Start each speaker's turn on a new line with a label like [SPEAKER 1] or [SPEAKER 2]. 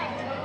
[SPEAKER 1] Yeah.